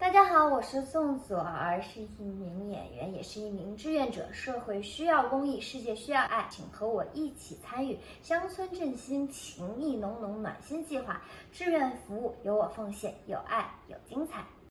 大家好，我是宋祖儿，是一名演员，也是一名志愿者。社会需要公益，世界需要爱，请和我一起参与乡村振兴情谊浓浓暖心计划。志愿服务有我奉献，有爱有精彩。